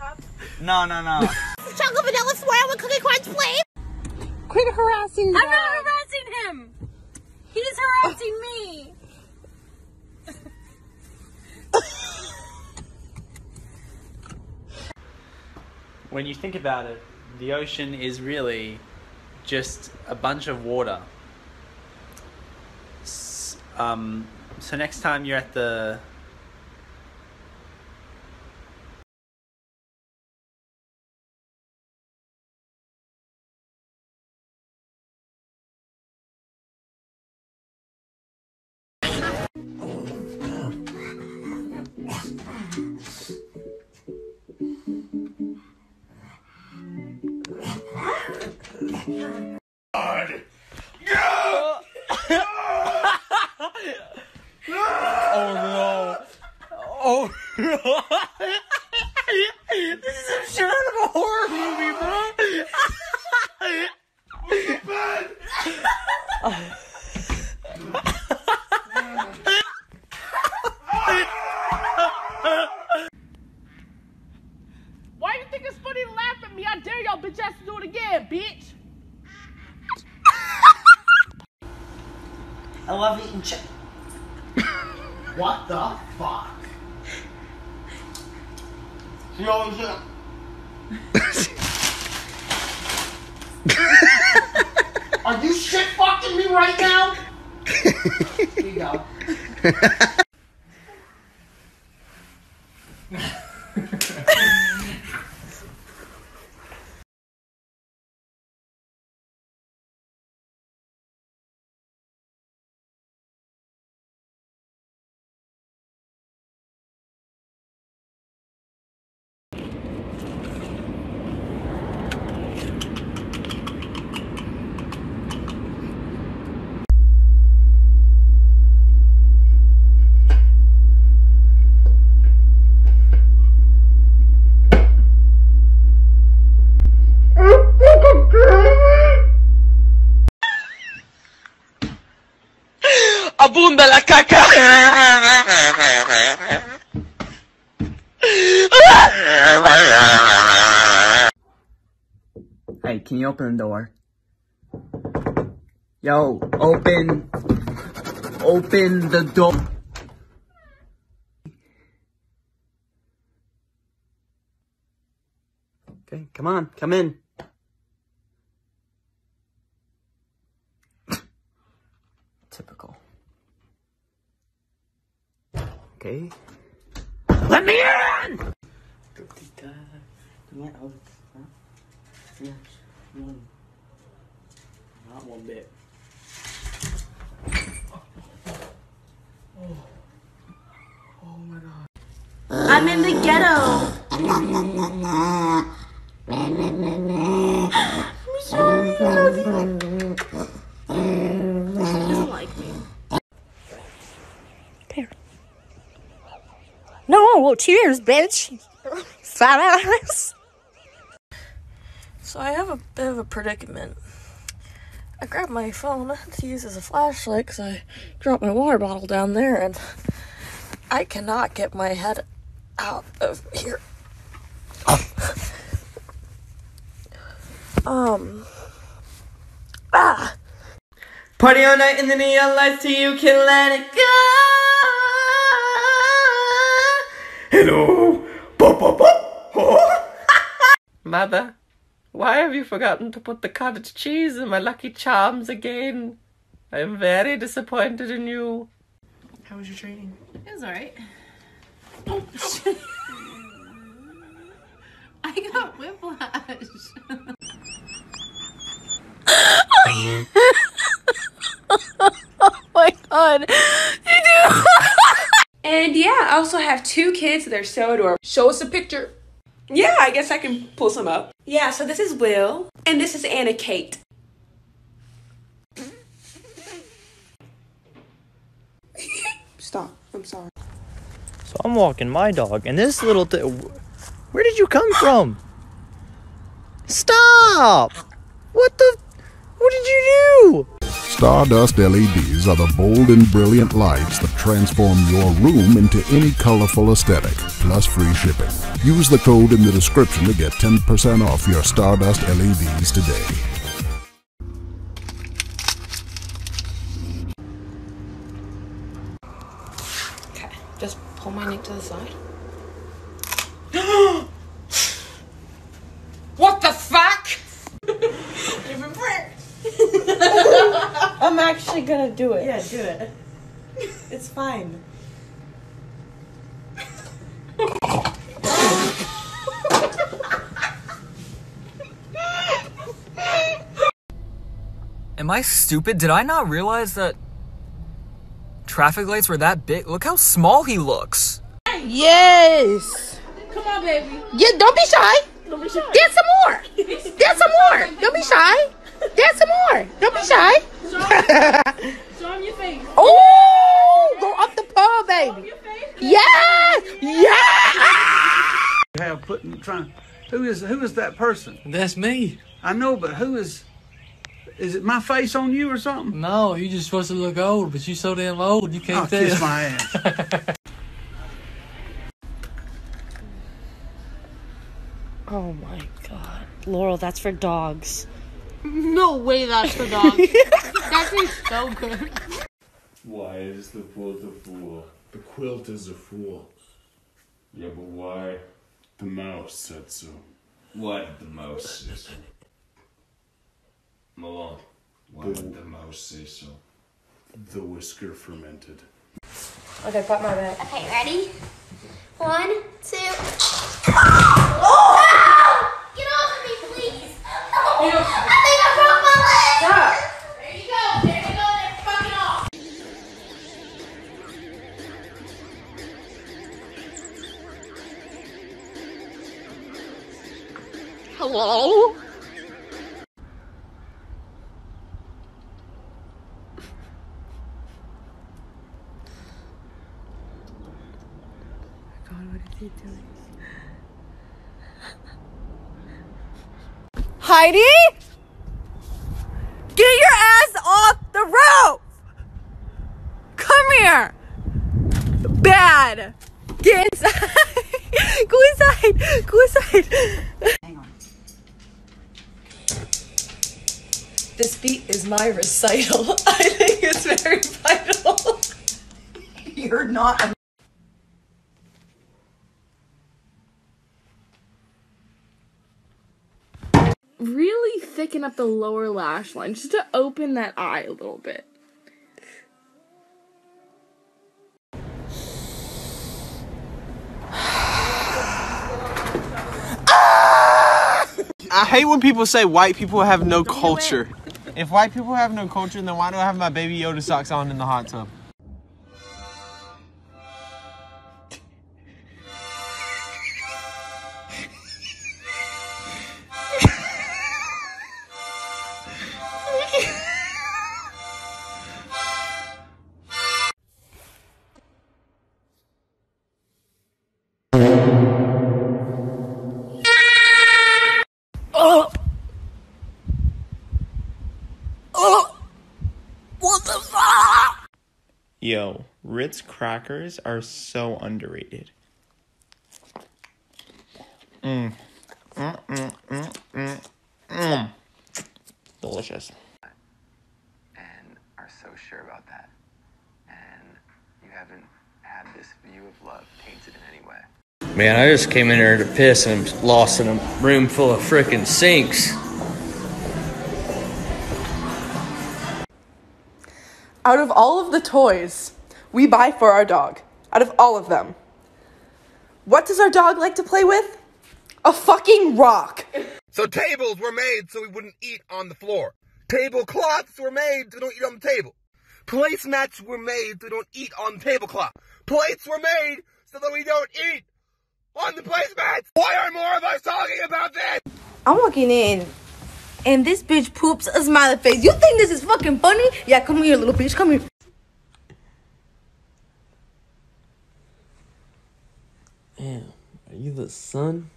cup. No, no, no. Chocolate vanilla swirl with cookie crunch, please. Quit harassing I'm not harassing him. He's harassing me. when you think about it, the ocean is really just a bunch of water. S- Um, so next time you're at the Oh no! Oh no! this is some shit out of a horror movie, bro. Why you think it's funny to laugh at me? I dare y'all bitch ass to do it again, bitch. I love eating chicken. what the fuck? She always said. Are you shit fucking me right now? Here you go. you open the door? Yo, open. Open the door. Okay, come on, come in. Typical. Okay. Let me in! Hmm. Not one bit. Oh. I'm in the ghetto. doesn't like me. No, well, cheers, bitch. Fat ass. So I have a bit of a predicament. I grabbed my phone to use as a flashlight because I dropped my water bottle down there and I cannot get my head out of here. um. Ah! Party all night in the neon lights till you can let it go. Hello. Pop, pop, pop. Mother, why have you forgotten to put the cottage cheese in my Lucky Charms again? I am very disappointed in you. How was your training? It was alright. Oh. I got whiplash. oh my god. You do. And yeah, I also have two kids. They're so adorable. Show us a picture. Yeah, I guess I can pull some up. Yeah, so this is Will, and this is Anna Kate. Stop. I'm sorry. So I'm walking my dog, and this little thing. Where did you come from? Stop! What the? What did you do? Stardust LEDs are the bold and brilliant lights that transform your room into any colorful aesthetic, plus free shipping. Use the code in the description to get 10% off your Stardust LEDs today. Okay, just pull my neck to the side. what the fuck? I'm actually gonna do it. Yeah, do it. It's fine. Am I stupid? Did I not realize that traffic lights were that big? Look how small he looks. Yes. Come on, baby. Yeah, don't be shy. Don't be shy. Dance some more. Dance some more. Don't be shy. Dance some more. Don't be shy. Show him your face. Oh, go up the pole, baby. Yes. Yes. have putting trying who is who is that person That's me. i know but who is is it my face on you or something No, you just supposed to look old, but you so damn old you can't I'll tell. kiss my ass Oh my god. Laurel, that's for dogs. No way that's for dogs. that tastes so good. Why is the quilt a fool? The quilt is a fool. Yeah, but why? The mouse said so. Why did the mouse say so? Malone, why The- did the mouse say so? The whisker fermented. Okay, pop my back. Okay, ready? One, two. Get oh off of me, please! I think I broke my leg! There you go, there you go, there, fuck it off! Heidi? Get your ass off the roof! Come here! Bad! Get inside! Go inside! Go inside! This beat is my recital. I think it's very vital. You're not a Really thicken up the lower lash line just to open that eye a little bit. I hate when people say white people have no culture. If white people have no culture, then why do I have my baby Yoda socks on in the hot tub? Yo, Ritz crackers are so underrated. Mmm. Mm, mm, mm, mm, mm. Delicious. and are so sure about that. And you haven't had this view of love tainted in any way. Man, I just came in here to piss and I'm lost in a room full of freaking sinks. Out of all of the toys we buy for our dog, out of all of them, what does our dog like to play with? A fucking rock. So tables were made so we wouldn't eat on the floor. Tablecloths were made so we don't eat on the table. Placemats were made so we don't eat on the tablecloth. Plates were made so that we don't eat on the placemats. Why are more of us talking about this? I'm walking in, and this bitch poops a smiley face. You think this is fucking funny? Yeah, come here, little bitch. Come here. Damn, are you the sun?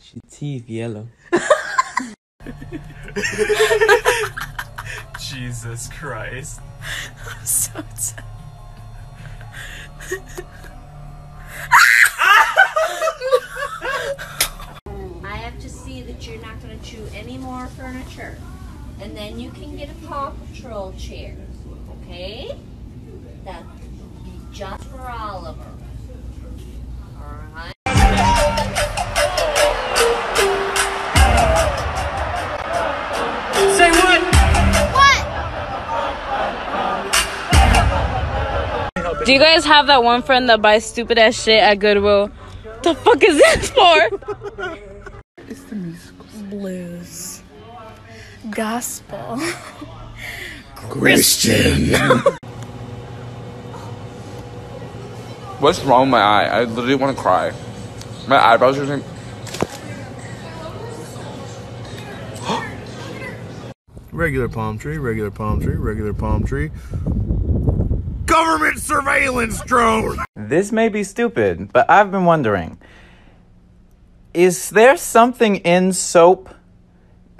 She teeth yellow. Jesus Christ. I'm so excited. I have to see that you're not going to chew any more furniture. And then you can get a Paw Patrol chair. Okay? That'll be just for Oliver. Alright? Say what? Do you guys have that one friend that buys stupid ass shit at Goodwill? The fuck is this for? It's the musical blues. Gospel. Christian. What's wrong with my eye? I literally want to cry. My eyebrows are like. Regular palm tree, regular palm tree, regular palm tree. Government surveillance drone! This may be stupid, but I've been wondering is there something in soap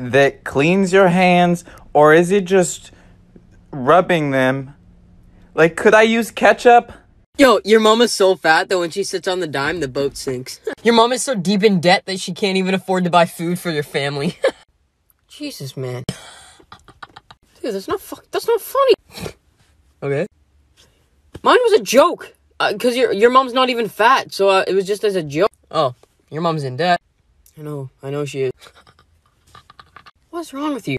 that cleans your hands, or is it just rubbing them? Like, could I use ketchup? Yo, your mom is so fat that when she sits on the dime, the boat sinks. your mom is so deep in debt that she can't even afford to buy food for your family. Jesus, man. Dude, that's not fuck. That's not funny. Okay. Mine was a joke. Uh, Cause your your mom's not even fat, so uh, it was just as a joke. Oh, your mom's in debt. I know. I know she is. What's wrong with you?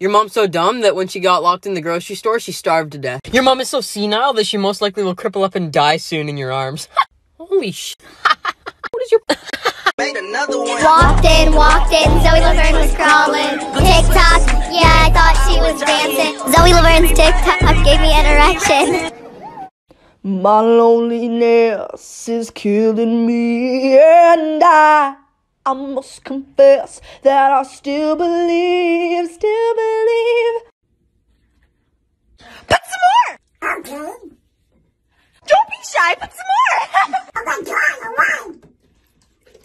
Your mom's so dumb that when she got locked in the grocery store, she starved to death. Your mom is so senile that she most likely will cripple up and die soon in your arms. Holy sh! what is your? Walked in, walked in, Zoe LaVerne was crawling. TikTok, yeah, I thought she was dancing. Zoe LaVerne's TikTok gave me an erection. My loneliness is killing me, and I, I must confess that I still believe, still believe. Put some more. Okay. Don't be shy. Put some more. oh my god, alright.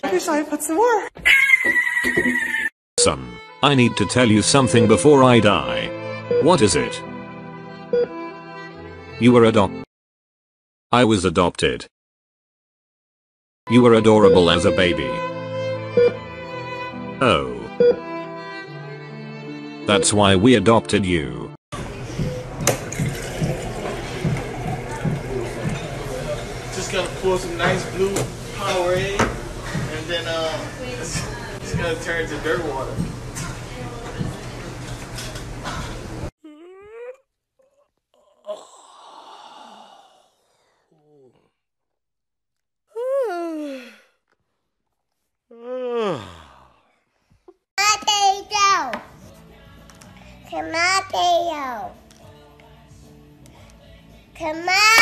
Don't be shy. Put some more. Son, I need to tell you something before I die. What is it? You were adopted. I was adopted. You were adorable as a baby. Oh. That's why we adopted you. Just gotta pour some nice blue Powerade, and then uh, it's, it's gonna turn to dirt water. Come out.